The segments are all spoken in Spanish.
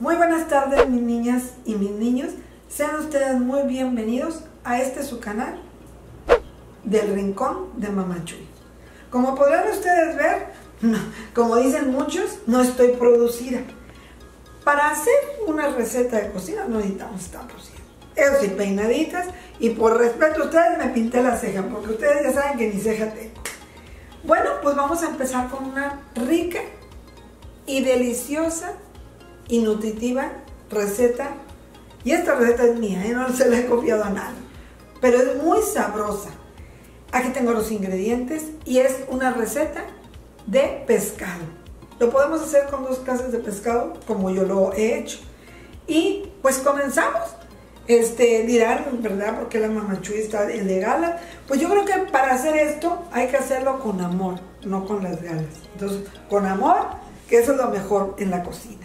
Muy buenas tardes mis niñas y mis niños. Sean ustedes muy bienvenidos a este su canal del Rincón de Mamá Chuy. Como podrán ustedes ver, como dicen muchos, no estoy producida. Para hacer una receta de cocina no necesitamos estar producidas. Eso sí, peinaditas y por respeto a ustedes me pinté la ceja porque ustedes ya saben que ni ceja tengo. Bueno, pues vamos a empezar con una rica y deliciosa y nutritiva receta. Y esta receta es mía, ¿eh? no se la he copiado a nadie. Pero es muy sabrosa. Aquí tengo los ingredientes y es una receta de pescado. Lo podemos hacer con dos clases de pescado, como yo lo he hecho. Y pues comenzamos. Este, dirán, ¿verdad? Porque la mamachuy está de gala. Pues yo creo que para hacer esto hay que hacerlo con amor, no con las galas. Entonces, con amor, que eso es lo mejor en la cocina.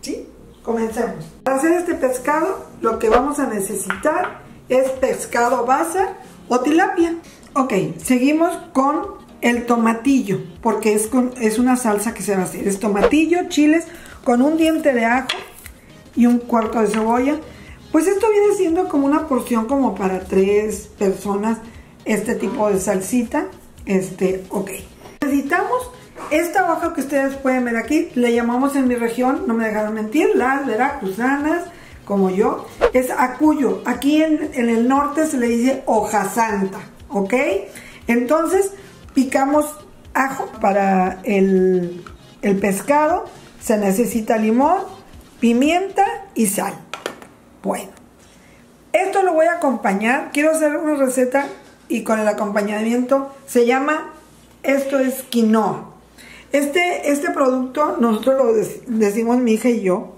¿Sí? Comencemos. Para hacer este pescado, lo que vamos a necesitar es pescado basa o tilapia. Ok, seguimos con el tomatillo, porque es, con, es una salsa que se va a hacer. Es tomatillo, chiles, con un diente de ajo y un cuarto de cebolla. Pues esto viene siendo como una porción como para tres personas, este tipo de salsita. Este, ok. Necesitamos esta hoja que ustedes pueden ver aquí, le llamamos en mi región, no me dejaron mentir, las veracruzanas, como yo, es acuyo. Aquí en, el norte se le dice hoja santa, ¿ok? Entonces, picamos ajo para el, el pescado, se necesita limón, pimienta y sal. Bueno, esto lo voy a acompañar, quiero hacer una receta y con el acompañamiento se llama, esto es quinoa. Este, este producto nosotros lo decimos mi hija y yo,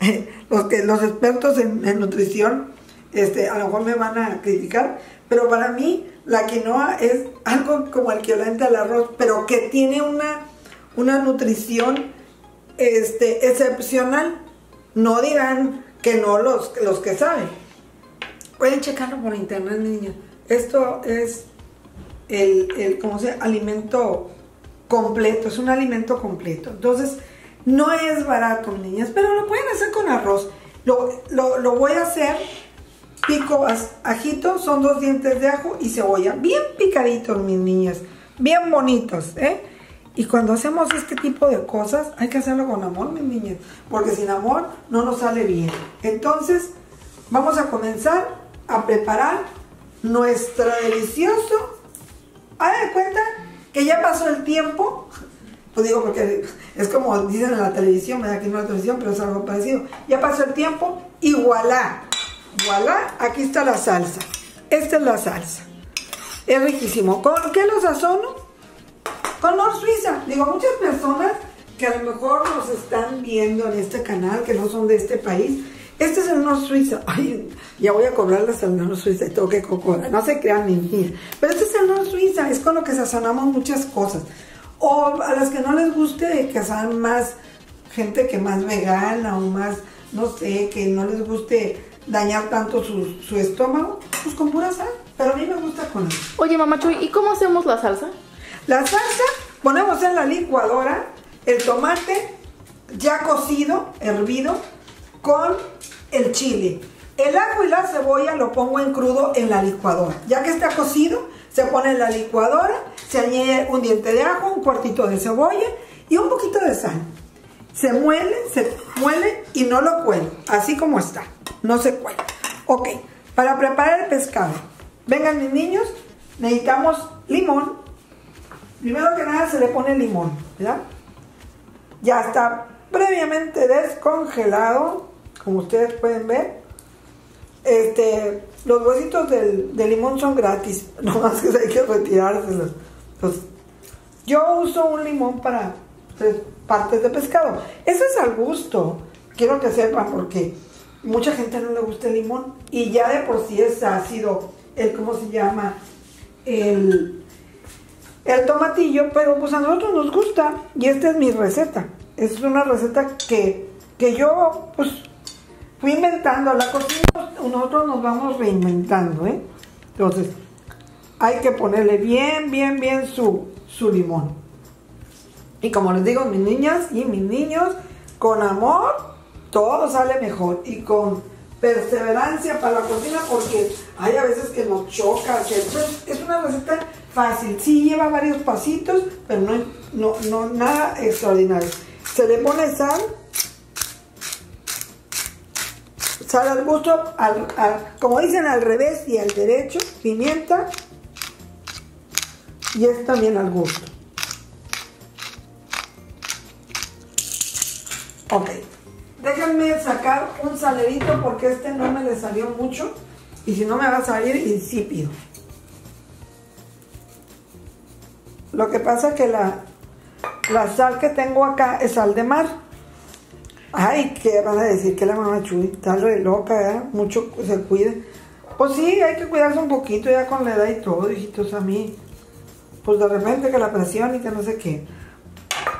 los, que, los expertos en, nutrición, este, a lo mejor me van a criticar, pero para mí la quinoa es algo como el equivalente al arroz, pero que tiene una, una nutrición este, excepcional. No dirán que no los, los que saben. Pueden checarlo por internet, niña. Esto es el, el ¿cómo se Alimento completo, es un alimento completo. Entonces, no es barato, niñas, pero lo pueden hacer con arroz. Lo, voy a hacer, pico ajito, son dos dientes de ajo y cebolla, bien picaditos, mis niñas, bien bonitos, ¿eh? Y cuando hacemos este tipo de cosas, hay que hacerlo con amor, mis niñas, porque sin amor no nos sale bien. Entonces, vamos a comenzar a preparar nuestro delicioso, hagan cuenta que ya pasó el tiempo, pues digo porque es como dicen en la televisión, me da aquí no la televisión, pero es algo parecido. Ya pasó el tiempo y voilà, voilà, aquí está la salsa. Esta es la salsa. Es riquísimo. ¿Con qué lo sazono? Con Nor Suiza. Digo, muchas personas que a lo mejor nos están viendo en este canal, que no son de este país, este es el Nor Suiza. Ay, ya voy a cobrarles el Nor Suiza y tengo que cocoda. No se crean mentiras. Pero este es el Nor Suiza. Es con lo que sazonamos muchas cosas. O a las que no les guste, que sean más gente que más vegana o más, no sé, que no les guste dañar tanto su, estómago, pues con pura sal. Pero a mí me gusta con eso. Oye, mamá Chuy, ¿y cómo hacemos la salsa? La salsa ponemos en la licuadora el tomate ya cocido, hervido, con el chile. El ajo y la cebolla lo pongo en crudo en la licuadora. Ya que está cocido, se pone en la licuadora, se añade un diente de ajo, un cuartito de cebolla y un poquito de sal. Se muele, se muele y no lo cuelo, así como está, no se cuela. Ok, para preparar el pescado, vengan mis niños, necesitamos limón. Primero que nada se le pone limón, ¿verdad? Ya está previamente descongelado como ustedes pueden ver. Este, los huesitos del, limón son gratis, nomás que hay que retirárselos. Pues, yo uso un limón para tres partes de pescado. Eso es al gusto, quiero que sepan, porque mucha gente no le gusta el limón y ya de por sí es ácido el, ¿cómo se llama? El, el tomatillo, pero pues a nosotros nos gusta y esta es mi receta. Es una receta que, que yo pues inventando. La cocina nosotros nos vamos reinventando, ¿eh? Entonces, hay que ponerle bien, bien, bien su, su limón. Y como les digo, mis niñas y mis niños, con amor, todo sale mejor y con perseverancia para la cocina porque hay a veces que nos choca. Que es una receta fácil, sí lleva varios pasitos, pero no, no, no nada extraordinario. Se le pone sal, sal al gusto, al, como dicen al revés y al derecho, pimienta y es también al gusto. Ok, déjenme sacar un salerito porque este no me le salió mucho y si no me va a salir insípido. Lo que pasa es que la, la sal que tengo acá es sal de mar. Ay, ¿qué van a decir? Que la mamá Chuy está re loca, ¿eh? Mucho se cuide. Pues sí, hay que cuidarse un poquito ya con la edad y todo, hijitos, a mí. Pues de repente que la presión y que no sé qué.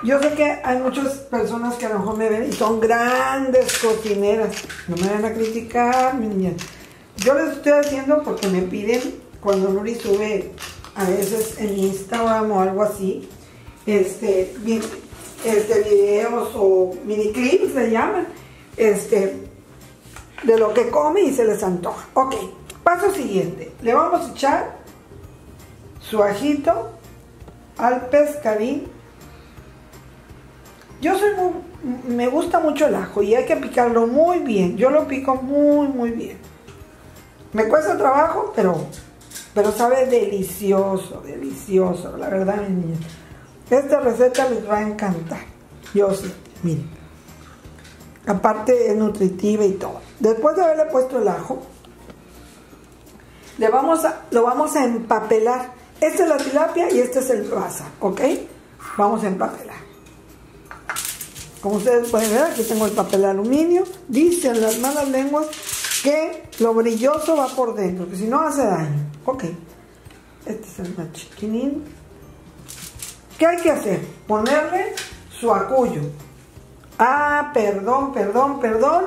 Yo sé que hay muchas personas que a lo mejor me ven y son grandes cocineras. No me van a criticar, mi niña. Yo les estoy haciendo porque me piden cuando Nuri sube a veces en Instagram o algo así, este, este videos o mini clips se llaman, este, de lo que come y se les antoja. Ok, paso siguiente, le vamos a echar su ajito al pescadín. Yo soy muy, me gusta mucho el ajo y hay que picarlo muy bien. Yo lo pico muy, muy bien. Me cuesta trabajo, pero pero sabe delicioso, delicioso, la verdad, mi niña. Esta receta les va a encantar. Yo sí, miren. Aparte es nutritiva y todo. Después de haberle puesto el ajo, le vamos a, lo vamos a empapelar. Esta es la tilapia y este es el basa, ¿ok? Vamos a empapelar. Como ustedes pueden ver, aquí tengo el papel aluminio. Dicen las malas lenguas que lo brilloso va por dentro, que si no hace daño. Ok, este es el más chiquinín. ¿Qué hay que hacer? Ponerle su acuyo. Ah, perdón, perdón, perdón.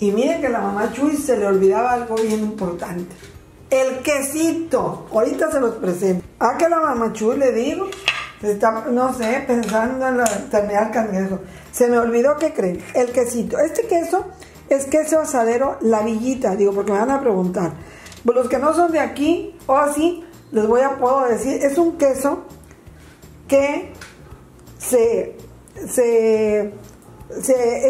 Y miren que la mamá Chuy se le olvidaba algo bien importante. El quesito. Ahorita se los presento. ¿A que la mamá Chuy le digo? No sé, pensando en la enfermedad cangrejo. Se me olvidó que creen. El quesito. Este queso es queso asadero La Villita. Digo, porque me van a preguntar. Los que no son de aquí o así, les voy a puedo decir, es un queso que se, se,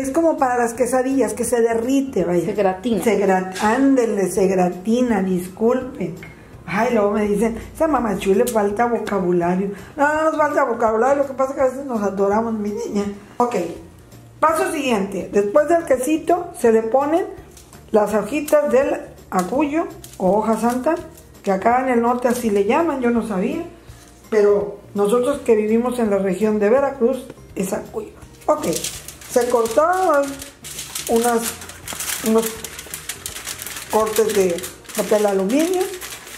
es como para las quesadillas, que se derrite, vaya. Se gratina. Se ándele, se gratina, disculpen. Ay, luego me dicen, esa mamachu le falta vocabulario. No, no nos falta vocabulario, lo que pasa es que a veces nos adoramos, mi niña. Ok, paso siguiente. Después del quesito se le ponen las hojitas del acuyo o hoja santa, que acá en el norte así le llaman, yo no sabía, pero nosotros que vivimos en la región de Veracruz es acuyo. Ok, se cortaron unas, unos cortes de papel aluminio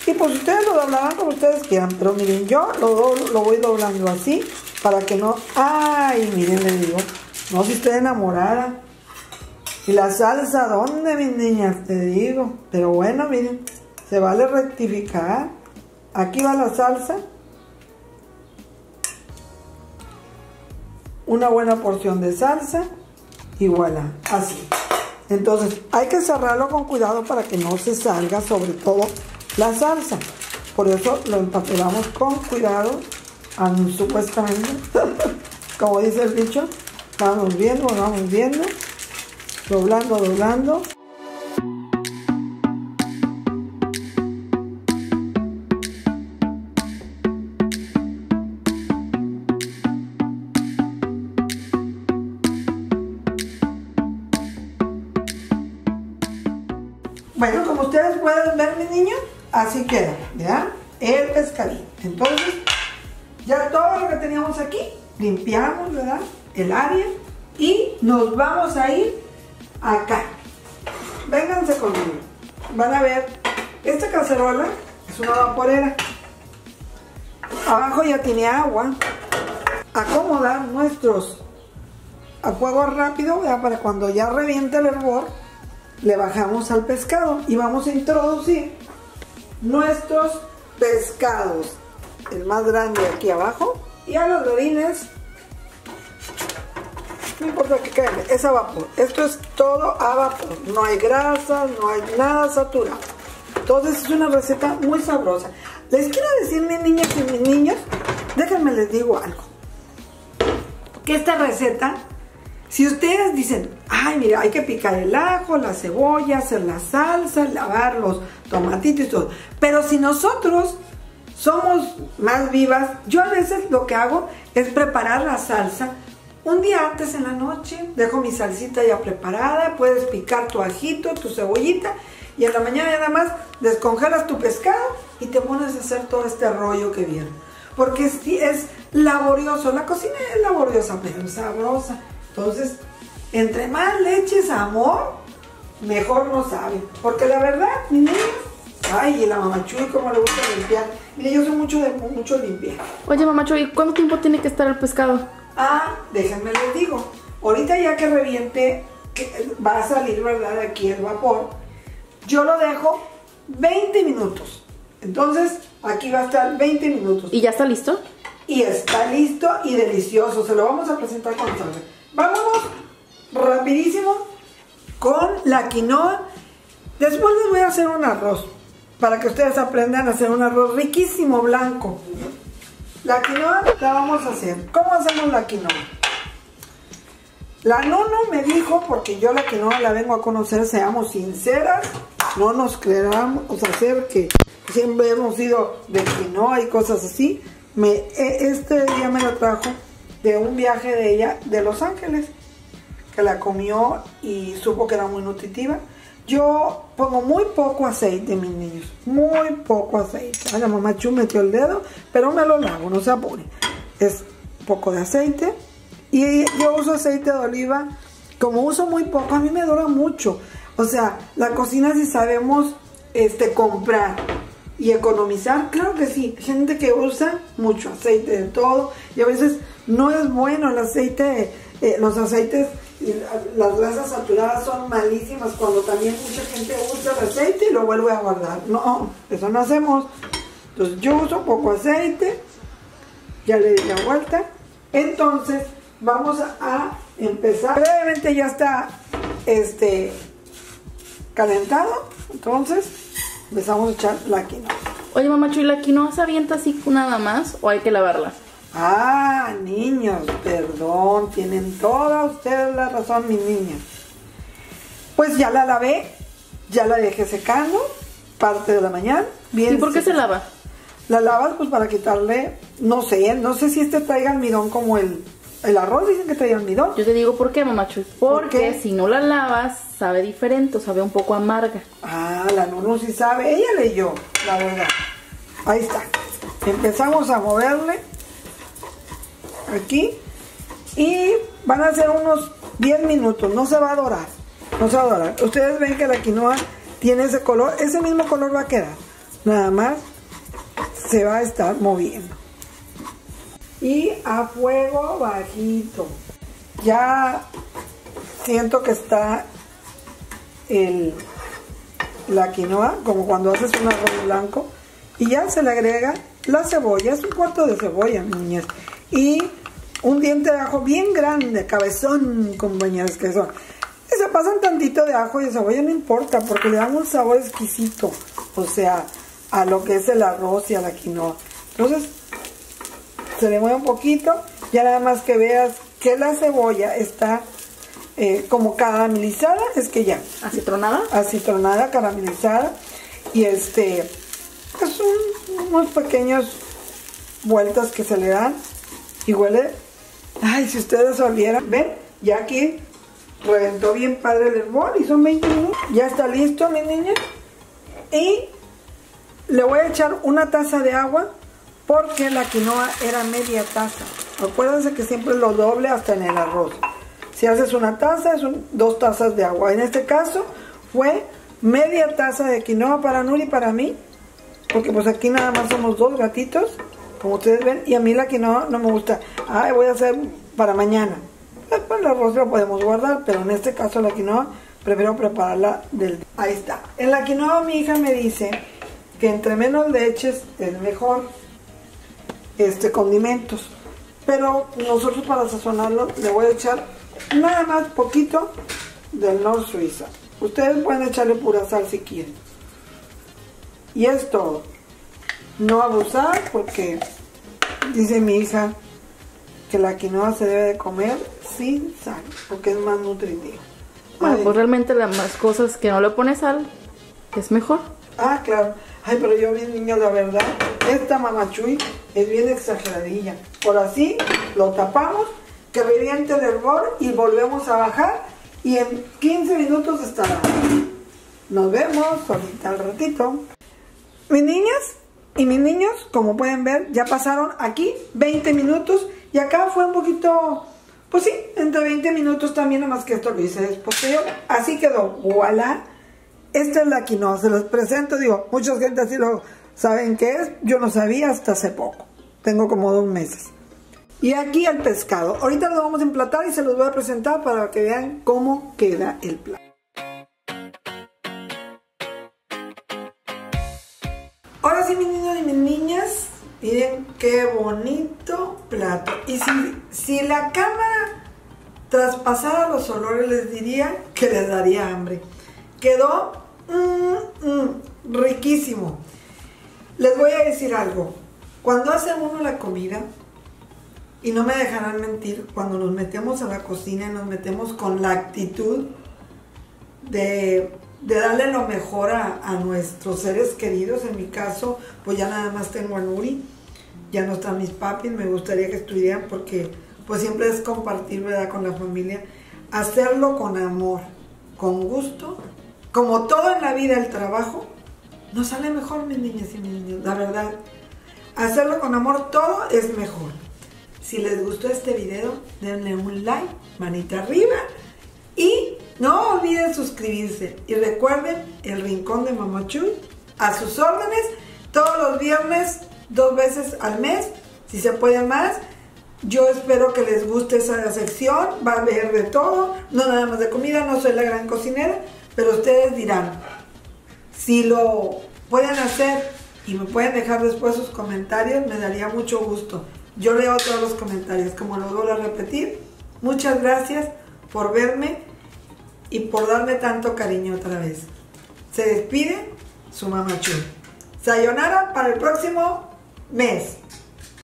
y pues ustedes lo doblarán como ustedes quieran, pero miren, yo lo, lo voy doblando así para que no... ¡Ay! Miren, le digo, no si estoy enamorada. ¿Y la salsa dónde, mis niñas? Te digo. Pero bueno, miren, se vale rectificar. Aquí va la salsa. Una buena porción de salsa. Y voilà, así. Entonces, hay que cerrarlo con cuidado para que no se salga, sobre todo la salsa. Por eso lo empapelamos con cuidado, supuestamente, como dice el dicho. Vamos viendo, vamos viendo doblando, doblando. Pueden ver, mi niño, así queda, ¿ya? El pescadito. Entonces, ya todo lo que teníamos aquí, limpiamos, ¿verdad? El área y nos vamos a ir acá. Vénganse conmigo. Van a ver, esta cacerola es una vaporera. Abajo ya tiene agua. Acomodar nuestros a fuego rápido, para cuando ya reviente el hervor, le bajamos al pescado y vamos a introducir nuestros pescados. El más grande aquí abajo. Y a los dorines no importa que caiga, es a vapor. Esto es todo a vapor. No hay grasa, no hay nada saturado. Entonces es una receta muy sabrosa. Les quiero decir, mis niñas y mis niños, déjenme les digo algo. Que esta receta, si ustedes dicen, ay, mira, hay que picar el ajo, la cebolla, hacer la salsa, lavar los tomatitos y todo. Pero si nosotros somos más vivas, yo a veces lo que hago es preparar la salsa un día antes en la noche, dejo mi salsita ya preparada, puedes picar tu ajito, tu cebollita y en la mañana nada más descongelas tu pescado y te pones a hacer todo este rollo que viene. Porque es, es laborioso, la cocina es laboriosa, pero sabrosa. Entonces, entre más leches amor, mejor no sabe. Porque la verdad, mi niña, ay, y la mamachuy cómo le gusta limpiar. Mire, yo soy mucho de mucho limpiar. Oye, mamachuy, ¿cuánto tiempo tiene que estar el pescado? Ah, déjenme les digo. Ahorita ya que reviente, que va a salir, ¿verdad? Aquí el vapor. Yo lo dejo 20 minutos. Entonces, aquí va a estar 20 minutos. ¿Y ya está listo? Y está listo y delicioso. Se lo vamos a presentar con salsa. Vámonos rapidísimo con la quinoa. Después les voy a hacer un arroz. Para que ustedes aprendan a hacer un arroz riquísimo, blanco. La quinoa la vamos a hacer. ¿Cómo hacemos la quinoa? La Nono me dijo, porque yo la quinoa la vengo a conocer, seamos sinceras, no nos creamos hacer que siempre hemos ido de quinoa y cosas así. E, este día me lo trajo de un viaje de ella de Los Ángeles, que la comió y supo que era muy nutritiva. Yo pongo muy poco aceite, mis niños. Muy poco aceite. La mamá Chu metió el dedo, pero me lo lavo, no se apure. Es poco de aceite. Y yo uso aceite de oliva. Como uso muy poco, a mí me dura mucho. O sea, la cocina si sabemos este, comprar y economizar, claro que sí. Gente que usa mucho aceite de todo. Y a veces no es bueno el aceite, eh, los aceites las grasas saturadas son malísimas cuando también mucha gente usa el aceite y lo vuelve a guardar. No, eso no hacemos. Entonces yo uso poco aceite, ya le di la vuelta. Entonces vamos a empezar. Brevemente ya está este calentado. Entonces empezamos a echar la quinoa. Oye mamá ¿y la quinoa se avienta así nada más o hay que lavarla? Ah, niños, perdón, tienen toda ustedes la razón, mis niñas. Pues ya la lavé, ya la dejé secando, parte de la mañana. Bien ¿Y por qué se lava? La lavas pues para quitarle, no sé, no sé si este traiga almidón como el, el arroz, dicen que trae almidón. Yo te digo por qué, mamacho. Porque si no la lavas, sabe diferente, sabe un poco amarga. Ah, la Nunu sí sabe, ella leyó, la verdad. Ahí está. Empezamos a moverle aquí y van a ser unos 10 minutos, no se va a dorar, no se va a dorar. Ustedes ven que la quinoa tiene ese color, ese mismo color va a quedar, nada más se va a estar moviendo. Y a fuego bajito, ya siento que está el, la quinoa, como cuando haces un arroz blanco, y ya se le agrega la cebolla, es un cuarto de cebolla, niñas, y un diente de ajo bien grande, cabezón, compañeras que son. Y se pasan tantito de ajo y de cebolla, no importa, porque le dan un sabor exquisito, o sea, a lo que es el arroz y a la quinoa. Entonces, se le mueve un poquito, ya nada más que veas que la cebolla está eh, como caramelizada, es que ya. ¿Acitronada? Acitronada, caramelizada. Y este, es unos pequeños vueltas que se le dan y huele Ay, si ustedes olvieran, ven, ya aquí reventó bien padre el hervor y son 20 minutos. Ya está listo, mi niña. Y le voy a echar una taza de agua porque la quinoa era media taza. Acuérdense que siempre lo doble hasta en el arroz. Si haces una taza, son dos tazas de agua. En este caso fue media taza de quinoa para Nuri y para mí. Porque pues aquí nada más somos dos gatitos como ustedes ven, y a mí la quinoa no me gusta. Ay, voy a hacer para mañana. Después el arroz lo podemos guardar, pero en este caso la quinoa prefiero prepararla del día. Ahí está. En la quinoa mi hija me dice que entre menos leches es mejor este condimentos. Pero nosotros para sazonarlo le voy a echar nada más poquito del North Suiza. Ustedes pueden echarle pura sal si quieren. Y es todo. No abusar porque dice mi hija que la quinoa se debe de comer sin sal porque es más nutritivo. Bueno, pues realmente las más cosas que no le pones sal es mejor. Ah, claro. Ay, pero yo vi niño, la verdad, esta mamachuy es bien exageradilla. Por así lo tapamos, que reviente el hervor y volvemos a bajar y en 15 minutos estará. Nos vemos ahorita al ratito. Mis niñas y mis niños, como pueden ver, ya pasaron aquí 20 minutos y acá fue un poquito, pues sí, entre 20 minutos también, nomás que esto lo hice después. Así quedó, voilà. Esta es la quinoa, se los presento, digo, mucha gente así lo saben qué es, yo no sabía hasta hace poco, tengo como dos meses. Y aquí el pescado, ahorita lo vamos a emplatar y se los voy a presentar para que vean cómo queda el plato. Ahora sí, mis niños y mis niñas, miren qué bonito plato. Y si, si la cámara traspasara los olores, les diría que les daría hambre. Quedó Mm, mm, riquísimo. Les voy a decir algo. Cuando hace uno la comida, y no me dejarán mentir, cuando nos metemos a la cocina y nos metemos con la actitud de, darle lo mejor a, a, nuestros seres queridos, en mi caso, pues ya nada más tengo a Nuri, ya no están mis papis, me gustaría que estuvieran porque pues siempre es compartir, ¿verdad?, con la familia, hacerlo con amor, con gusto como todo en la vida, el trabajo, nos sale mejor, mis niñas y mis niños, la verdad. Hacerlo con amor, todo es mejor. Si les gustó este video, denle un like, manita arriba y no olviden suscribirse. Y recuerden el rincón de Mamachuy a sus órdenes todos los viernes, dos veces al mes, si se puede más. Yo espero que les guste esa sección, va a haber de todo, no nada más de comida, no soy la gran cocinera, pero ustedes dirán, si lo pueden hacer y me pueden dejar después sus comentarios, me daría mucho gusto. Yo leo todos los comentarios, como lo vuelvo a repetir. Muchas gracias por verme y por darme tanto cariño otra vez. Se despide su mamá Chu. Sayonara para el próximo mes.